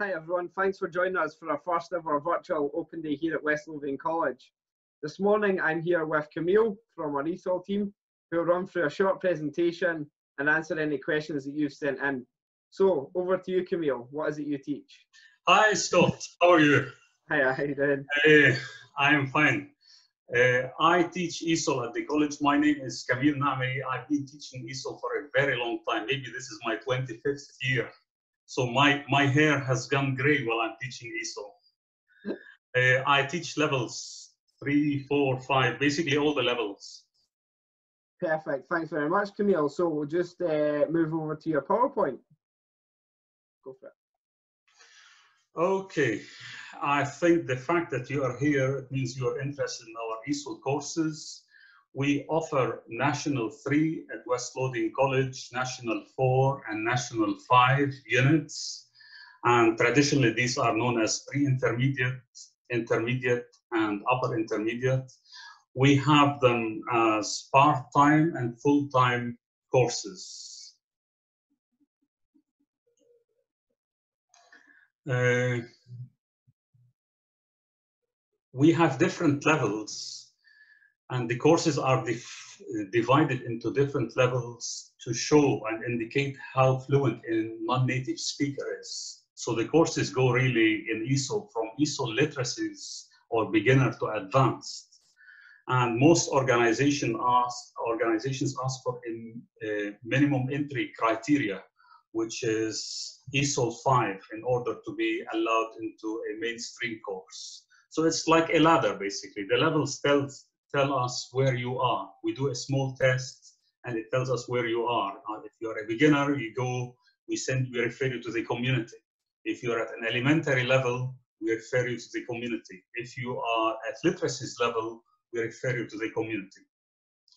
Hi everyone, thanks for joining us for our first ever virtual open day here at West Lothian College. This morning I'm here with Camille from our ESOL team who will run through a short presentation and answer any questions that you've sent in. So over to you Camille, what is it you teach? Hi Scott, how are you? Hi, how you doing? Uh, I am fine. Uh, I teach ESOL at the college. My name is Camille Nami. I've been teaching ESOL for a very long time. Maybe this is my 25th year. So my, my hair has gone gray while I'm teaching ESOL. Uh, I teach levels three, four, five, basically all the levels. Perfect, thanks very much Camille. So we'll just uh, move over to your PowerPoint. Go for it. Okay, I think the fact that you are here means you are interested in our ESOL courses. We offer National 3 at West Lothian College, National 4 and National 5 units. And traditionally, these are known as pre-intermediate, intermediate, and upper intermediate. We have them as part-time and full-time courses. Uh, we have different levels and the courses are divided into different levels to show and indicate how fluent a non-native speaker is. So the courses go really in ESOL from ESOL literacies or beginner to advanced. And most organization ask, organizations ask for a minimum entry criteria, which is ESOL 5 in order to be allowed into a mainstream course. So it's like a ladder, basically. The levels tells tell us where you are. We do a small test and it tells us where you are. Uh, if you're a beginner, you go, we send, we refer you to the community. If you're at an elementary level, we refer you to the community. If you are at literacies level, we refer you to the community.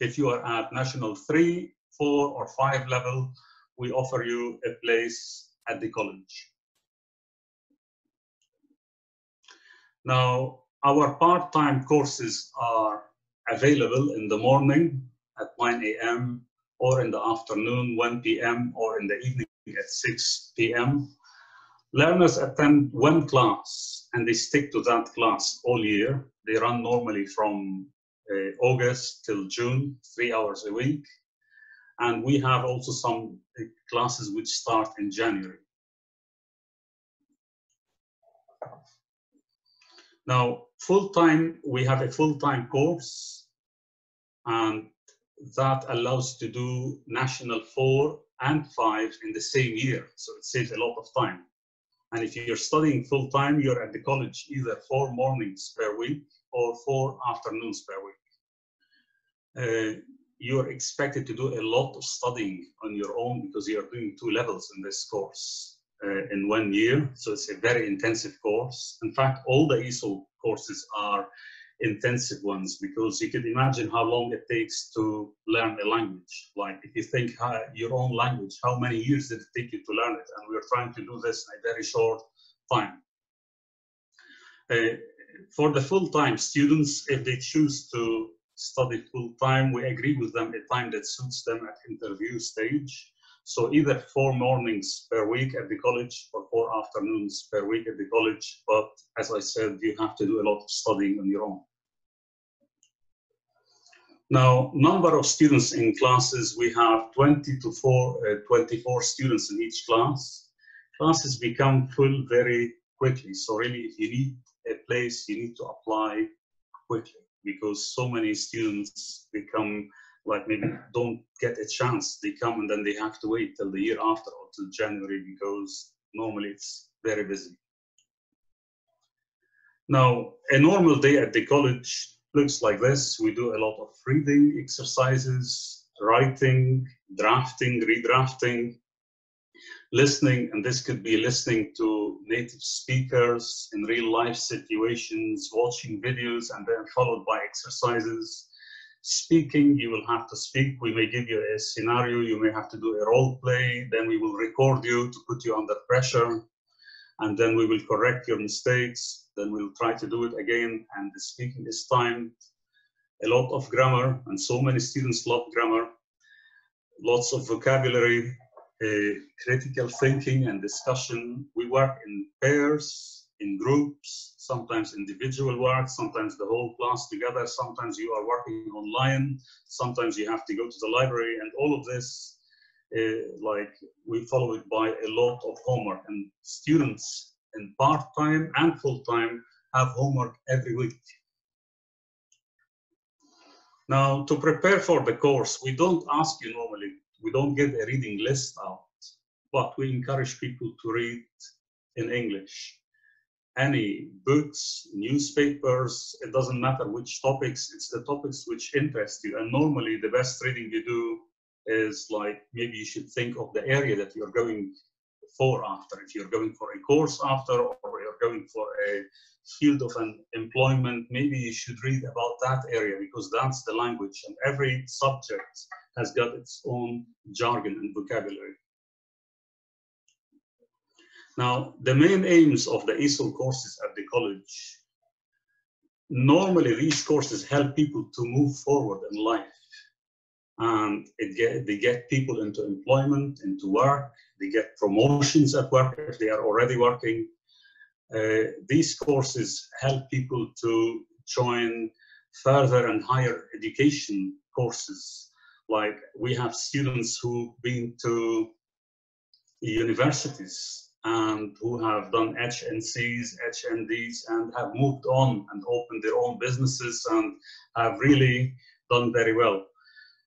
If you are at national three, four, or five level, we offer you a place at the college. Now, our part-time courses are available in the morning at 9 a.m. or in the afternoon 1 p.m. or in the evening at 6 p.m. Learners attend one class and they stick to that class all year. They run normally from uh, August till June, three hours a week. And we have also some uh, classes which start in January. Now, full-time, we have a full-time course and that allows to do national four and five in the same year. So it saves a lot of time. And if you're studying full-time, you're at the college either four mornings per week or four afternoons per week. Uh, you're expected to do a lot of studying on your own because you're doing two levels in this course uh, in one year. So it's a very intensive course. In fact, all the ESOL courses are intensive ones because you can imagine how long it takes to learn a language. Like if you think how, your own language, how many years did it take you to learn it? And we're trying to do this in a very short time. Uh, for the full-time students, if they choose to study full-time, we agree with them a time that suits them at interview stage. So either four mornings per week at the college or four afternoons per week at the college. But as I said, you have to do a lot of studying on your own. Now, number of students in classes, we have 20 to four, uh, 24 students in each class. Classes become full very quickly. So really, if you need a place, you need to apply quickly because so many students become like maybe don't get a chance. They come and then they have to wait till the year after or till January because normally it's very busy. Now, a normal day at the college looks like this. We do a lot of reading exercises, writing, drafting, redrafting, listening, and this could be listening to native speakers in real life situations, watching videos, and then followed by exercises. Speaking, you will have to speak. We may give you a scenario, you may have to do a role play, then we will record you to put you under pressure, and then we will correct your mistakes then we'll try to do it again. And the speaking is timed. A lot of grammar, and so many students love grammar. Lots of vocabulary. uh, critical thinking and discussion. We work in pairs, in groups, sometimes individual work, sometimes the whole class together, sometimes you are working online, sometimes you have to go to the library, and all of this, uh, like we follow it by a lot of homework. And students in part-time and full-time have homework every week. Now, to prepare for the course, we don't ask you normally, we don't get a reading list out, but we encourage people to read in English. Any books, newspapers, it doesn't matter which topics, it's the topics which interest you. And normally the best reading you do is like, maybe you should think of the area that you're going for after. If you're going for a course after, or you're going for a field of an employment, maybe you should read about that area because that's the language. And every subject has got its own jargon and vocabulary. Now, the main aims of the ESOL courses at the college, normally these courses help people to move forward in life. And get, they get people into employment, into work, they get promotions at work if they are already working. Uh, these courses help people to join further and higher education courses. Like we have students who've been to universities and who have done HNCs, HNDs, and have moved on and opened their own businesses and have really done very well.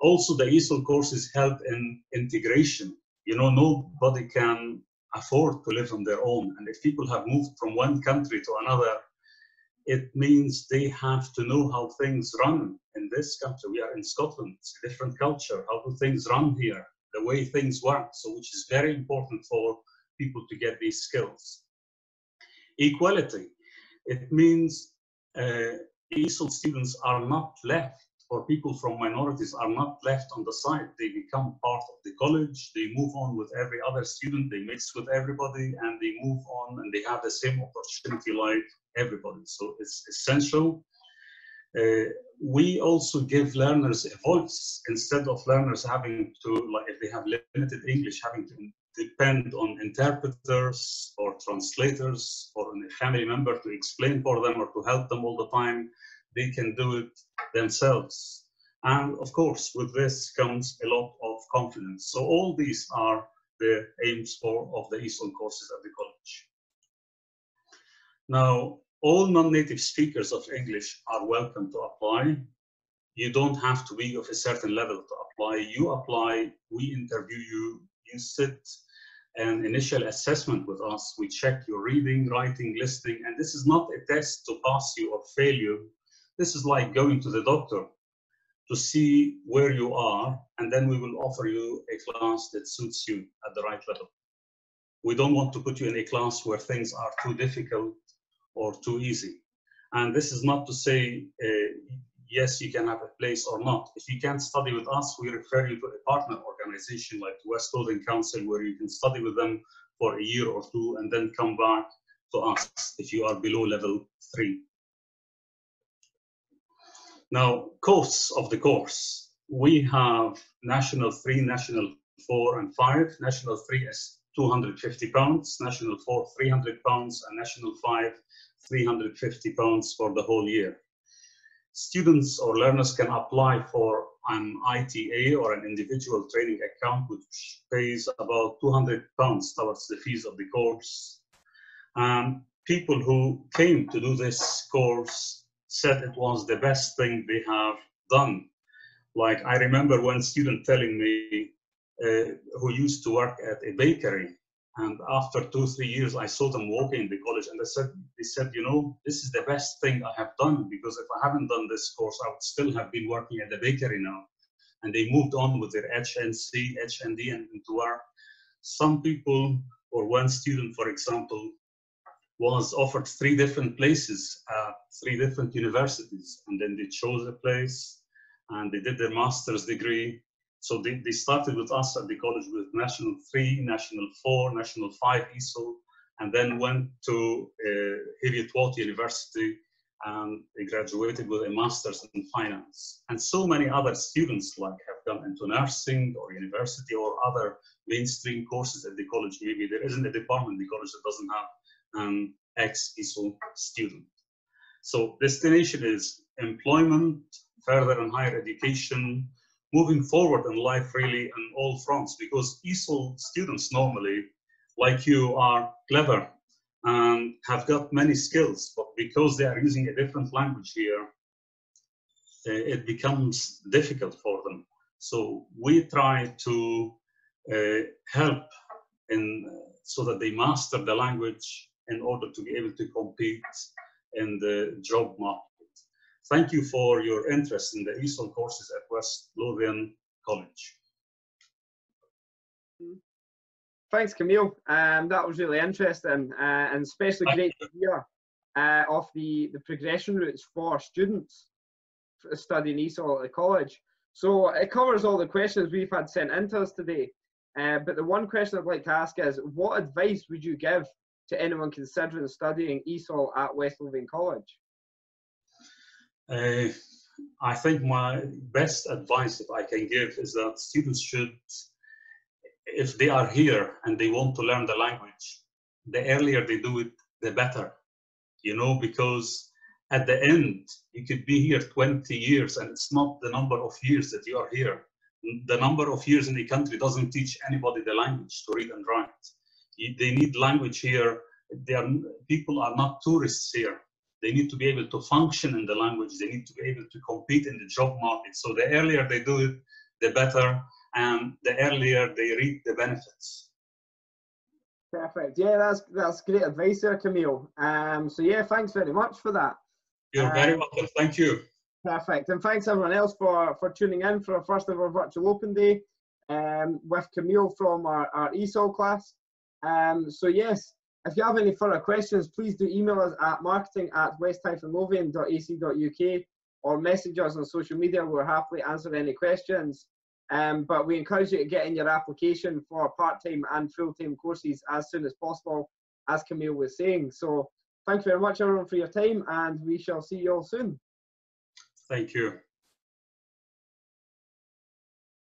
Also, the ESOL courses help in integration. You know, nobody can afford to live on their own. And if people have moved from one country to another, it means they have to know how things run in this country. We are in Scotland, it's a different culture. How do things run here? The way things work. So, which is very important for people to get these skills. Equality. It means uh, ESOL students are not left or people from minorities are not left on the side. They become part of the college, they move on with every other student, they mix with everybody, and they move on and they have the same opportunity like everybody. So it's essential. Uh, we also give learners a voice instead of learners having to, like if they have limited English, having to depend on interpreters or translators or a family member to explain for them or to help them all the time. They can do it themselves. And of course, with this comes a lot of confidence. So all these are the aims for of the ESOL courses at the college. Now, all non-native speakers of English are welcome to apply. You don't have to be of a certain level to apply. You apply, we interview you, you sit an initial assessment with us. We check your reading, writing, listening, and this is not a test to pass you or fail you. This is like going to the doctor to see where you are, and then we will offer you a class that suits you at the right level. We don't want to put you in a class where things are too difficult or too easy. And this is not to say, uh, yes, you can have a place or not. If you can't study with us, we refer you to a partner organization like the West Lothian Council, where you can study with them for a year or two and then come back to us if you are below level three. Now, costs of the course. We have national three, national four, and five. National three is 250 pounds, national four, 300 pounds, and national five, 350 pounds for the whole year. Students or learners can apply for an ITA or an individual training account, which pays about 200 pounds towards the fees of the course. And people who came to do this course said it was the best thing they have done. Like I remember one student telling me uh, who used to work at a bakery, and after two three years, I saw them walking in the college, and they said they said, you know, this is the best thing I have done because if I haven't done this course, I would still have been working at the bakery now. And they moved on with their HNC, HND, and into work. Some people, or one student, for example, was offered three different places at three different universities. And then they chose a place and they did their master's degree. So they, they started with us at the college with National 3, National 4, National 5 ESOL, and then went to uh, Heriot-Watt University and they graduated with a master's in finance. And so many other students like have gone into nursing or university or other mainstream courses at the college. Maybe there isn't a department in the college that doesn't have an ex-ESOL student. So destination is employment, further and higher education, moving forward in life really on all fronts because ESOL students normally, like you, are clever and have got many skills, but because they are using a different language here, uh, it becomes difficult for them. So we try to uh, help in so that they master the language in order to be able to compete in the job market. Thank you for your interest in the ESOL courses at West Lothian College. Thanks, Camille. Um, that was really interesting uh, and especially Thank great you. to hear uh, of the, the progression routes for students studying ESOL at the college. So it covers all the questions we've had sent into us today. Uh, but the one question I'd like to ask is, what advice would you give to anyone considering studying ESOL at West Lothian College? Uh, I think my best advice that I can give is that students should, if they are here and they want to learn the language, the earlier they do it, the better. You know, because at the end, you could be here 20 years and it's not the number of years that you are here. The number of years in the country doesn't teach anybody the language to read and write. They need language here. Are, people are not tourists here. They need to be able to function in the language. They need to be able to compete in the job market. So the earlier they do it, the better, and the earlier they reap the benefits. Perfect. Yeah, that's that's great advice there, Camille. Um, so yeah, thanks very much for that. You're very um, welcome. Thank you. Perfect. And thanks everyone else for, for tuning in for our first ever virtual open day um, with Camille from our, our ESOL class. Um, so yes, if you have any further questions, please do email us at marketing at west-lothian.ac.uk or message us on social media. We'll happily answer any questions. Um, but we encourage you to get in your application for part-time and full-time courses as soon as possible, as Camille was saying. So Thank you very much, everyone, for your time, and we shall see you all soon. Thank you.